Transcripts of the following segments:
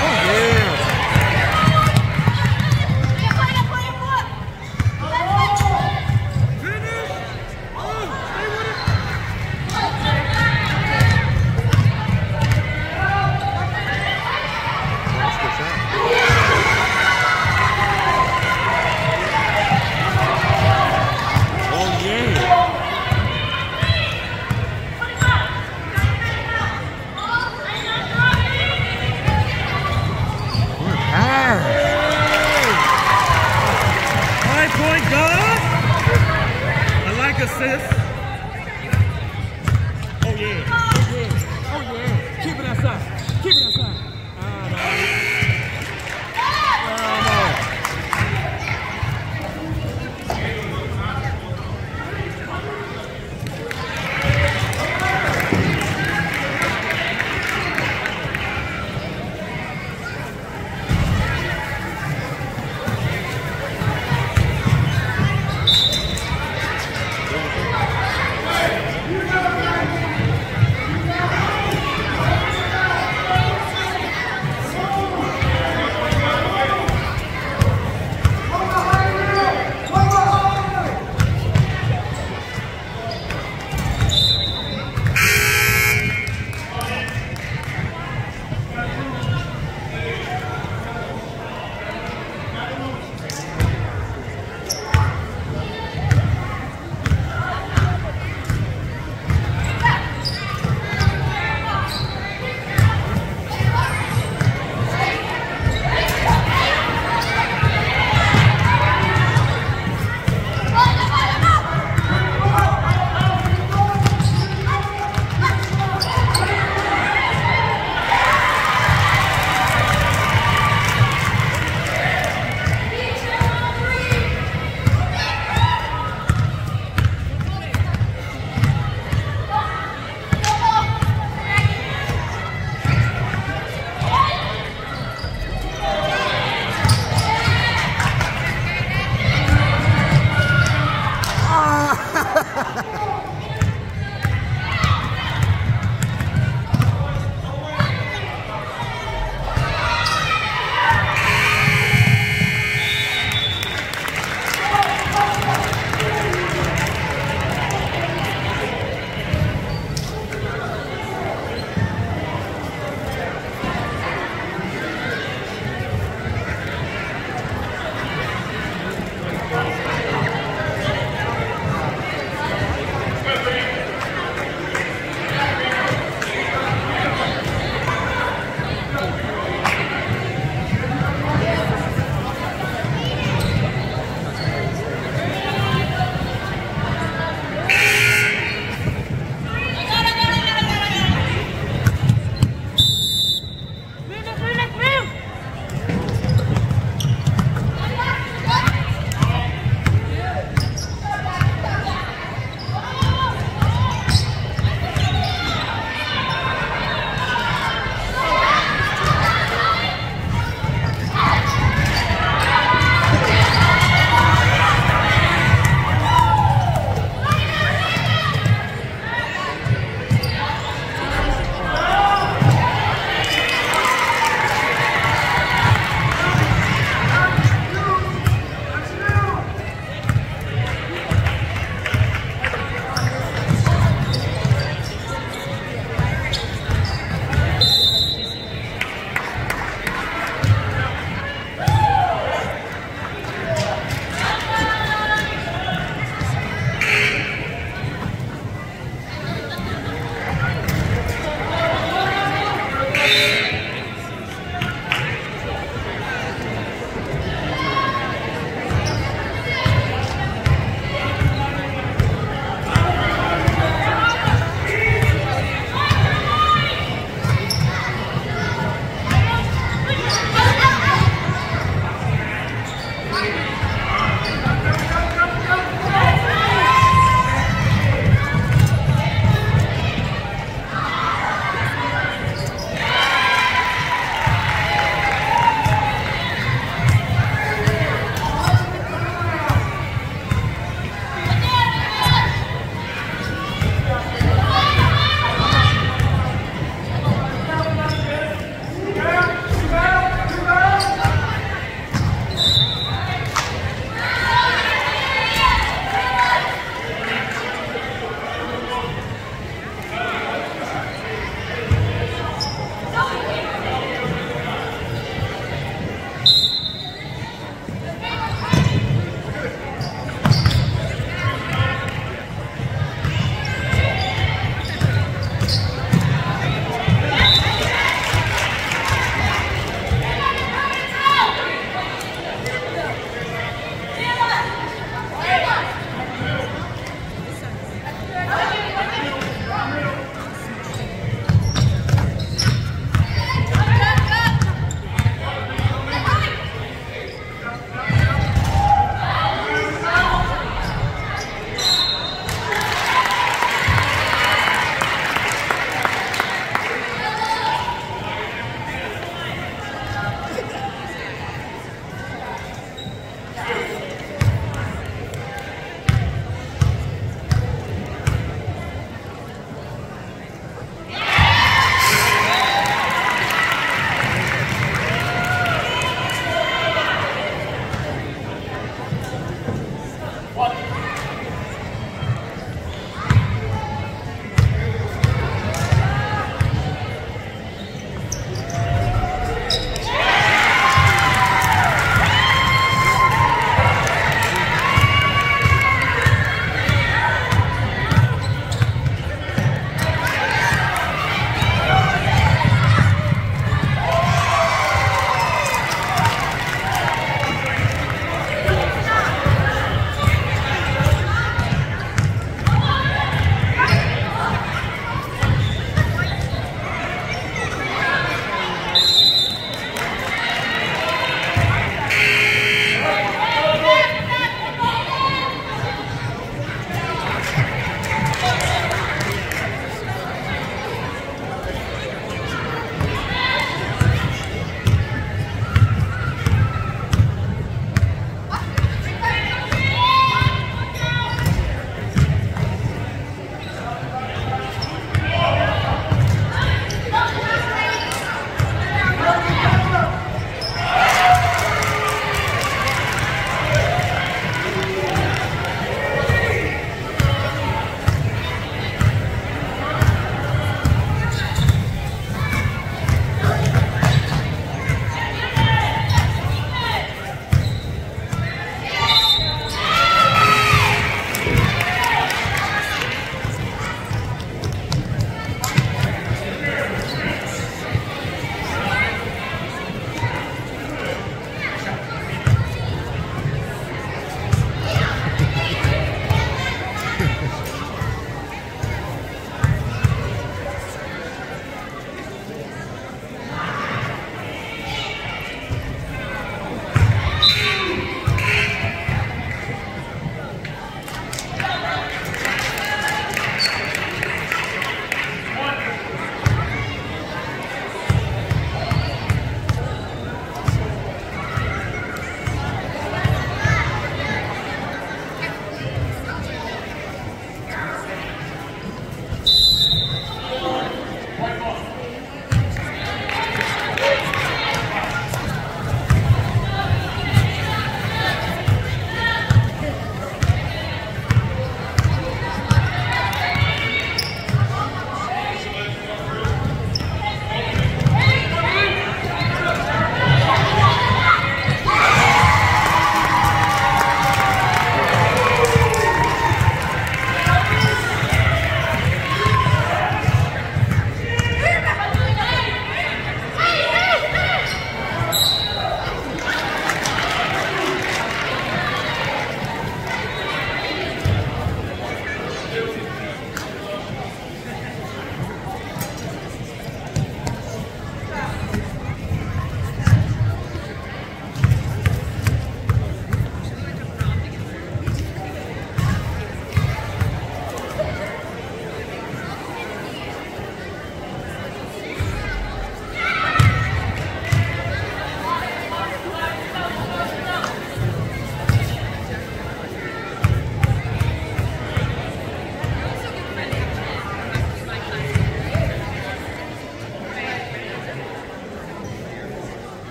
Oh, yeah.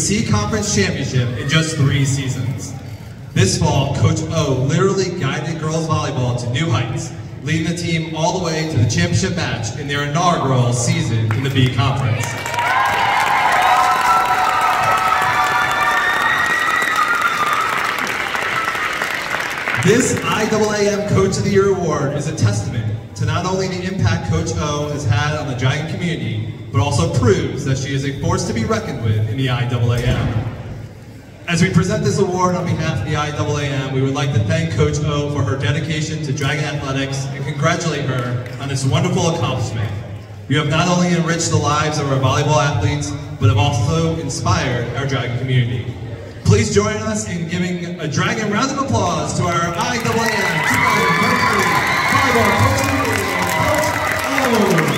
C Conference championship in just three seasons. This fall, Coach O literally guided girls volleyball to new heights, leading the team all the way to the championship match in their inaugural season in the B Conference. This IAAM Coach of the Year award is a testament to not only the impact Coach O has had on the Dragon community, but also proves that she is a force to be reckoned with in the IAAM. As we present this award on behalf of the IAAM, we would like to thank Coach O for her dedication to Dragon Athletics and congratulate her on this wonderful accomplishment. You have not only enriched the lives of our volleyball athletes, but have also inspired our Dragon community. Please join us in giving a Dragon round of applause to our IAAM 2023 Volleyball Coach of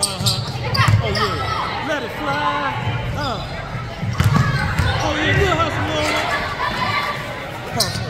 Uh huh. Oh yeah, let it fly. Uh. Oh yeah, good hustle, Lord. Huh.